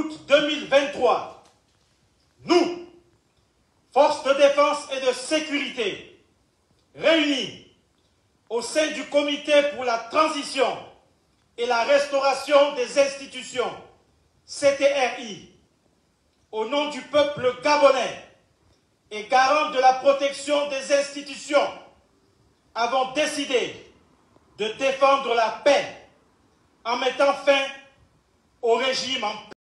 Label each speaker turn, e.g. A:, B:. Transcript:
A: août 2023, nous, forces de défense et de sécurité, réunis au sein du comité pour la transition et la restauration des institutions, CTRI, au nom du peuple gabonais et garant de la protection des institutions, avons décidé de défendre la paix en mettant fin au régime en